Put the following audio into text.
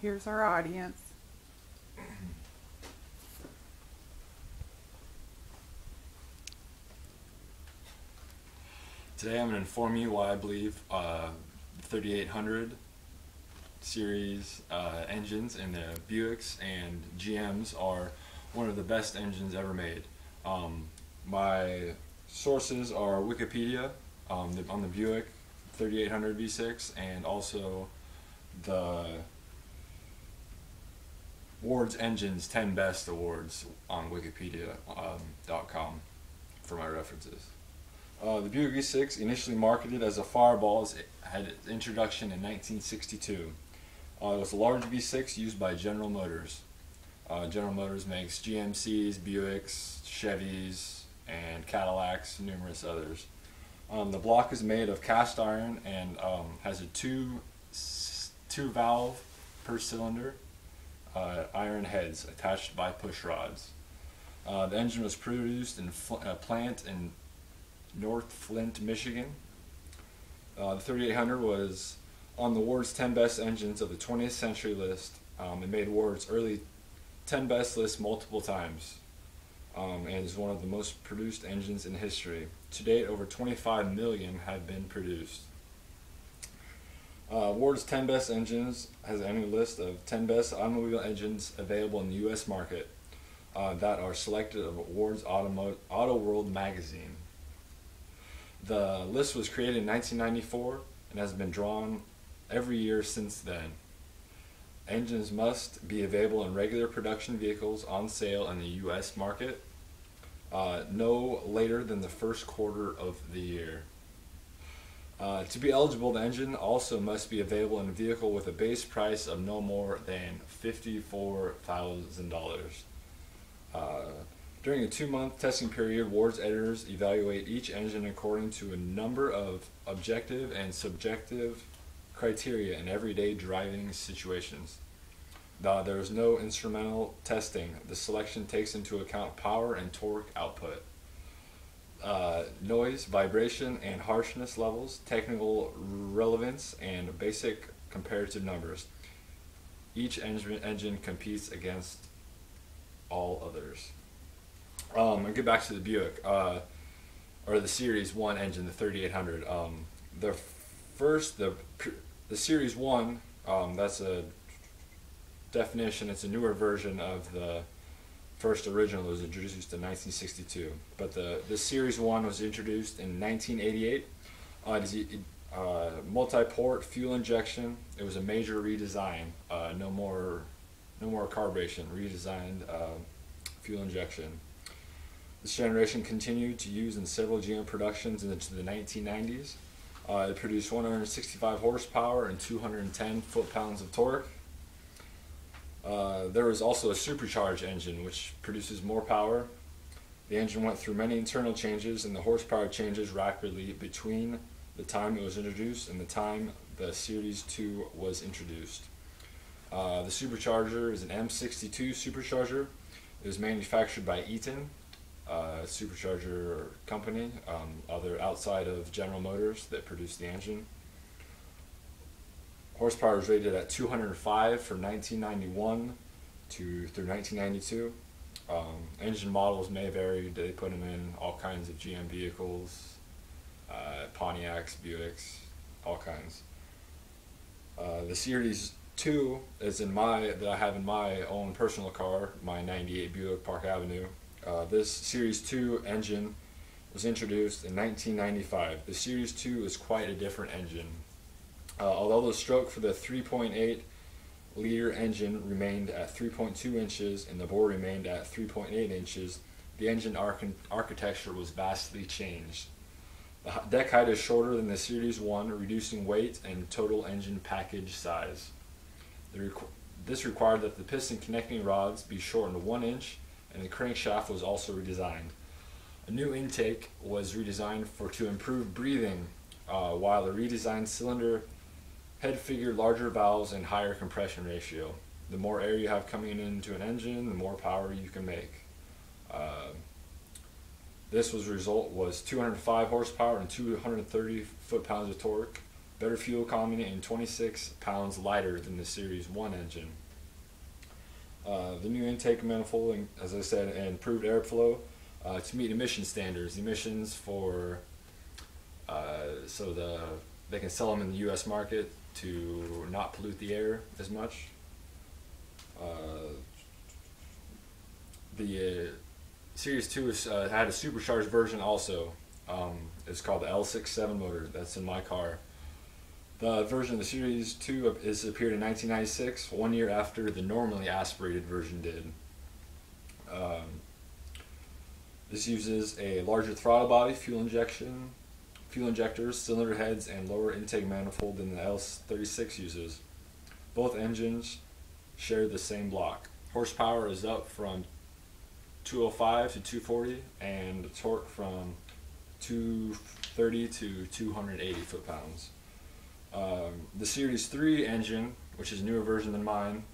Here's our audience. Today I'm going to inform you why I believe uh, 3800 series uh, engines in the Buicks and GMs are one of the best engines ever made. Um, my sources are Wikipedia um, on the Buick 3800 V6 and also the Ward's Engines 10 Best Awards on Wikipedia.com um, for my references. Uh, the Buick V6, initially marketed as a Fireball, had its introduction in 1962. Uh, it was a large V6 used by General Motors. Uh, General Motors makes GMCs, Buicks, Chevys, and Cadillacs, numerous others. Um, the block is made of cast iron and um, has a two, two valve per cylinder uh, iron heads attached by push rods. Uh, the engine was produced in a plant in North Flint, Michigan. Uh, the 3800 was on the Ward's 10 best engines of the 20th century list. Um, it made Ward's early 10 best list multiple times um, and is one of the most produced engines in history. To date, over 25 million have been produced. Uh, Ward's 10 best engines has an annual list of 10 best automobile engines available in the U.S. market uh, that are selected of Ward's Automo- Auto World magazine. The list was created in 1994 and has been drawn every year since then. Engines must be available in regular production vehicles on sale in the U.S. market uh, no later than the first quarter of the year. Uh, to be eligible, the engine also must be available in a vehicle with a base price of no more than $54,000. Uh, during a two-month testing period, Ward's editors evaluate each engine according to a number of objective and subjective criteria in everyday driving situations. Uh, there is no instrumental testing. The selection takes into account power and torque output, uh, noise, vibration, and harshness levels, technical relevance, and basic comparative numbers. Each engine, engine competes against all others. Um, and get back to the Buick, uh, or the Series 1 engine, the 3800. Um, the first, the the Series One, um, that's a definition. It's a newer version of the first original. Was introduced in 1962, but the the Series One was introduced in 1988. Uh, it is uh, multi-port fuel injection. It was a major redesign. Uh, no more, no more carburation. Redesigned uh, fuel injection. This generation continued to use in several GM productions into the 1990s. Uh, it produced 165 horsepower and 210 foot-pounds of torque. Uh, there was also a supercharged engine which produces more power. The engine went through many internal changes and the horsepower changes rapidly between the time it was introduced and the time the Series 2 was introduced. Uh, the supercharger is an M62 supercharger. It was manufactured by Eaton uh, supercharger company, um, other outside of General Motors that produce the engine. Horsepower is rated at 205 from 1991 to through 1992. Um, engine models may vary. They put them in all kinds of GM vehicles, uh, Pontiacs, Buicks, all kinds. Uh, the Series 2 is in my that I have in my own personal car, my 98 Buick Park Avenue. Uh, this Series 2 engine was introduced in 1995. The Series 2 is quite a different engine. Uh, although the stroke for the 3.8 liter engine remained at 3.2 inches and the bore remained at 3.8 inches, the engine arch architecture was vastly changed. The deck height is shorter than the Series 1, reducing weight and total engine package size. Requ this required that the piston connecting rods be shortened 1 inch and the crankshaft was also redesigned. A new intake was redesigned for to improve breathing, uh, while a redesigned cylinder head figure larger valves and higher compression ratio. The more air you have coming into an engine, the more power you can make. Uh, this was result was 205 horsepower and 230 foot-pounds of torque. better fuel economy, and 26 pounds lighter than the Series 1 engine. Uh, the new intake manifold, as I said, and improved airflow uh, to meet emission standards. Emissions for uh, so the they can sell them in the U.S. market to not pollute the air as much. Uh, the uh, Series 2 is, uh, had a supercharged version also. Um, it's called the L67 motor. That's in my car. The version of the Series 2 is appeared in 1996, one year after the normally aspirated version did. Um, this uses a larger throttle body, fuel injection, fuel injectors, cylinder heads, and lower intake manifold than the L36 uses. Both engines share the same block. Horsepower is up from 205 to 240, and torque from 230 to 280 foot-pounds. Um, the Series 3 engine, which is a newer version than mine,